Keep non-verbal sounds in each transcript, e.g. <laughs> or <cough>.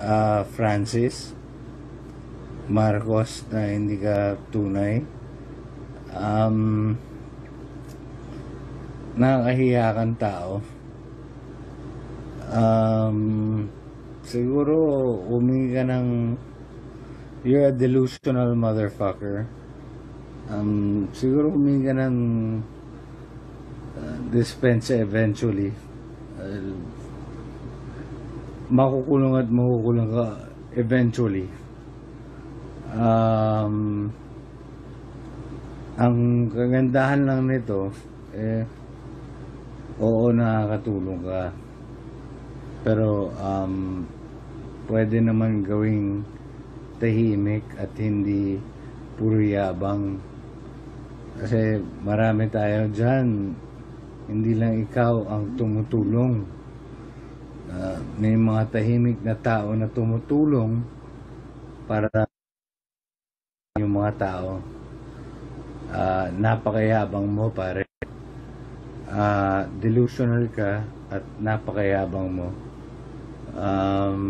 ah, Francis Marcos na hindi ka tunay. Um, nakakahiya kang tao. Um, siguro humingi ka ng you're a delusional motherfucker. Um, siguro humingi ka ng uh, dispensa eventually. Uh, makukulong at makukulong ka eventually. Um, ang kagandahan lang nito, eh, oo nakakatulong ka. Pero, um, pwede naman gawing tahimik at hindi puro yabang. Kasi marami tayo dyan, hindi lang ikaw ang tumutulong. Ah, may mga tahimik na tao na tumutulong para yung mga tao. Ah, napakayabang mo pare. Ah, delusional ka at napakayabang mo. Um,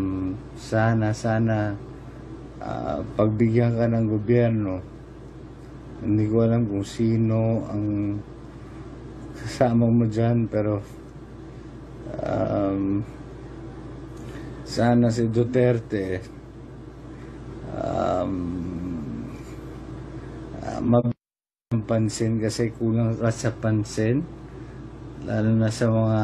sana, sana ah, pagbigyan ka ng gobyerno. Hindi ko alam kung sino ang kasama mo dyan, pero um, sana si Duterte um, uh, mabigyan ng pansin kasi kulang ka sa pansin lalo na sa mga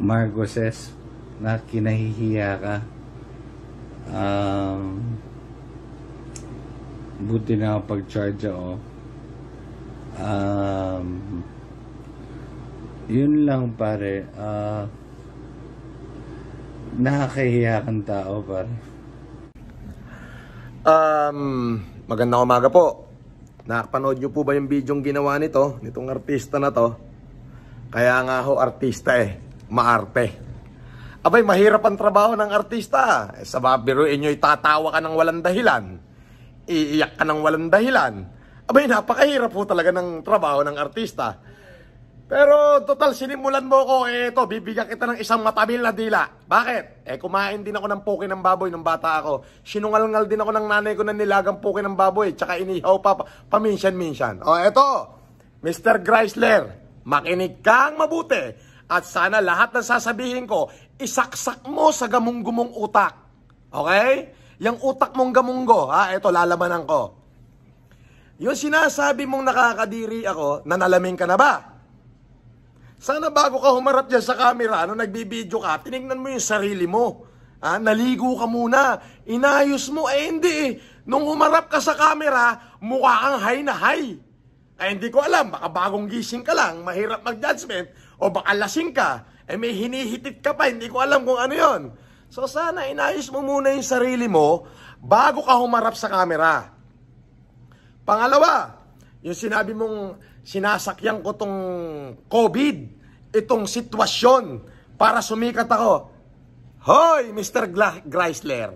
Marcoses na kinahihiya ka. Um, buti na pag-charge ako. Um, yun lang pare. Ah nakakahiya kang tao pare Um, magandang umaga po. Nakapanood nyo po ba yung video ginawa nito? Nitong artista na to? Kaya nga ho, artista eh. Maarte. Abay, mahirap ang trabaho ng artista. Eh, sa babiruin nyo, itatawa ka ng walang dahilan. Iiyak ka ng walang dahilan. Abay, napakahirap po talaga ng trabaho ng artista. Pero total, sinimulan mo ko, eh ito, bibigyan kita ng isang matabil na dila. Bakit? Eh kumain din ako ng puki ng baboy nung bata ako. Sinungalngal din ako ng nanay ko ng nilagang puki ng baboy. Tsaka inihaw pa, pa paminsan-minsan. O eto, Mr. Chrysler, makinig kang mabuti. At sana lahat ng sasabihin ko, isaksak mo sa gamung-gumong utak. Okay? Yung utak mong gamunggo, ha? Eto, lalamanan ko. Yung sinasabi mong nakakadiri ako, nanalamin ka na ba? Sana bago ka humarap dyan sa camera, ano, nagbibideo ka, tinignan mo yung sarili mo. Ah, naligo ka muna. Inayos mo. Eh, hindi eh. Nung humarap ka sa camera, mukha kang high na high. Ay, hindi ko alam. Baka bagong gising ka lang, mahirap mag-judgment. O baka lasing ka. Eh, may hinihitit ka pa. Hindi ko alam kung ano yon. So, sana inayos mo muna yung sarili mo bago ka humarap sa camera. Pangalawa, yung sinabi mong sinasakyan ko tong COVID, itong sitwasyon para sumikat ako. Hoy, Mr. Gla- Chrysler,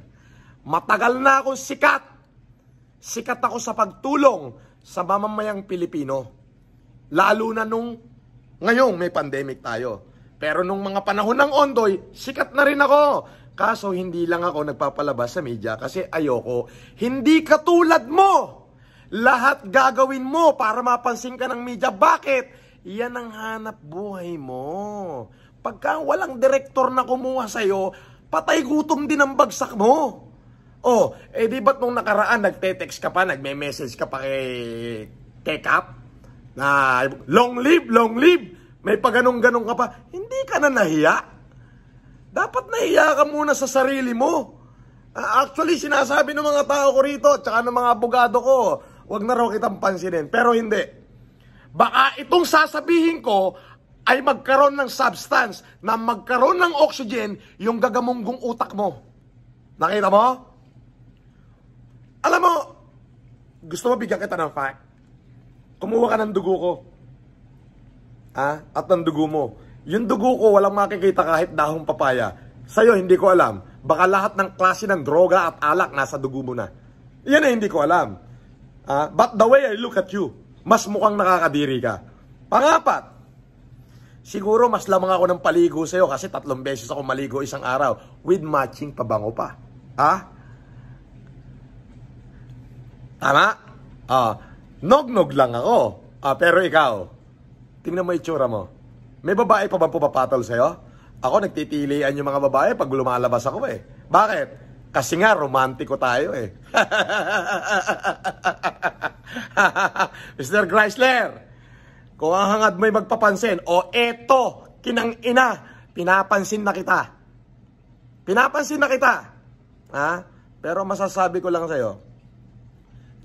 matagal na akong sikat. Sikat ako sa pagtulong sa mamamayang Pilipino. Lalo na nung ngayong may pandemic tayo. Pero nung mga panahon ng ondoy, sikat na rin ako. Kaso hindi lang ako nagpapalabas sa media kasi ayoko. Hindi katulad mo! Lahat gagawin mo para mapansin ka ng media. Bakit? Yan ang hanap buhay mo. Pagka walang direktor na kumuha sa'yo, patay gutom din ang bagsak mo. Oh, eh di ba't nung nakaraan nagte-text ka pa, nagme-message ka pa kay, kay Cap? Na long live, long live. May paganong-ganong ka pa. Hindi ka na nahiya. Dapat nahiya ka muna sa sarili mo. Ah, actually, sinasabi ng mga tao ko rito, tsaka ng mga abogado ko, wag na raw kitang pansinin. Pero hindi. Baka itong sasabihin ko ay magkaroon ng substance na magkaroon ng oxygen yung gagamunggong utak mo. Nakita mo? Alam mo, gusto mo bigyan kita ng fact? Kumuha ka ng dugo ko. Ah, at ng dugo mo. Yung dugo ko, walang makikita kahit dahong papaya. Sa'yo, hindi ko alam. Baka lahat ng klase ng droga at alak nasa dugo mo na. Yan ay hindi ko alam. Ah, but the way I look at you, mas mukhang nakakadiri ka. Pangapat, Siguro mas lamang ako ng paligo sa'yo kasi tatlong beses ako maligo isang araw with matching pabango pa. Ha? Tama? Ah, nog-nog lang ako. Ah, pero ikaw, tingnan mo itsura mo. May babae pa bang pumapatol sa'yo? Ako, nagtitilian yung mga babae pag lumalabas ako eh. Bakit? Kasi nga, romantiko tayo eh. <laughs> Mr. Chrysler, kung ang hangad mo'y magpapansin, o eto, kinang ina, pinapansin na kita. Pinapansin na kita. Ha? Pero masasabi ko lang sa'yo,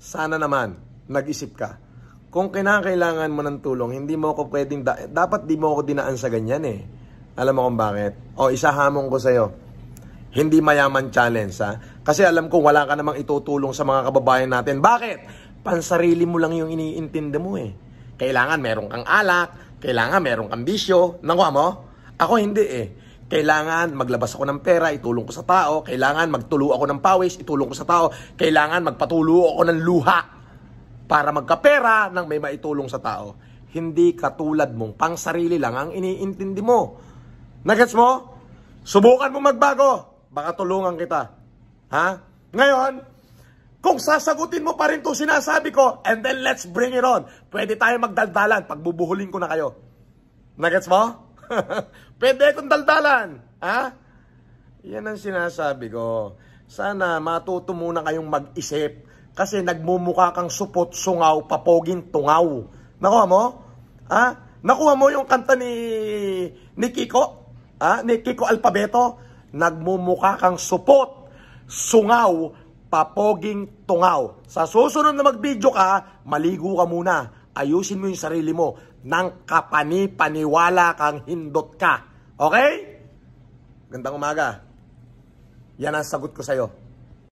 sana naman, nag-isip ka. Kung kinakailangan mo ng tulong, hindi mo ako pwedeng, da- dapat di mo ako dinaan sa ganyan eh. Alam mo kung bakit? O, isa hamon ko sa'yo. Hindi mayaman challenge ha. Kasi alam ko wala ka namang itutulong sa mga kababayan natin. Bakit? Pansarili mo lang yung iniintindi mo eh. Kailangan meron kang alak, kailangan meron kang bisyo. Nakuha mo? Ako hindi eh. Kailangan maglabas ako ng pera, itulong ko sa tao. Kailangan magtulo ako ng pawis, itulong ko sa tao. Kailangan magpatulo ako ng luha para magkapera nang may maitulong sa tao. Hindi katulad mong pang sarili lang ang iniintindi mo. Nagets mo? Subukan mo magbago. Baka tulungan kita. Ha? Ngayon, kung sasagutin mo pa rin itong sinasabi ko, and then let's bring it on. Pwede tayo magdaldalan. Pagbubuhulin ko na kayo. Nagets mo? <laughs> Pwede akong daldalan. Ha? Yan ang sinasabi ko. Sana matuto muna kayong mag-isip. Kasi nagmumukha kang supot, sungaw, papoging, tungaw. Nakuha mo? Ha? Nakuha mo yung kanta ni, ni Kiko? Ha? Ni Kiko Alpabeto? Nagmumukha kang supot, sungaw, papoging, tungaw. Sa susunod na mag-video ka, maligo ka muna. Ayusin mo yung sarili mo nang kapani-paniwala kang hindot ka. Okay? Gandang umaga. Yan ang sagot ko sa'yo.